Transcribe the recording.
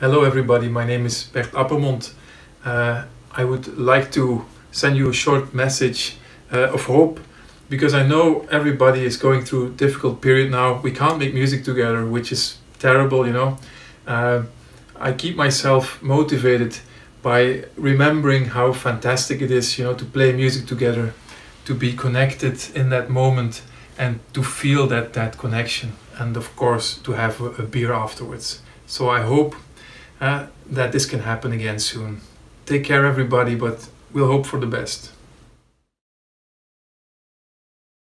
Hello everybody, my name is Bert Appermont. Uh, I would like to send you a short message uh, of hope because I know everybody is going through a difficult period now. We can't make music together, which is terrible, you know. Uh, I keep myself motivated by remembering how fantastic it is, you know, to play music together, to be connected in that moment and to feel that that connection and of course to have a, a beer afterwards. So I hope uh, that this can happen again soon. Take care everybody, but we'll hope for the best.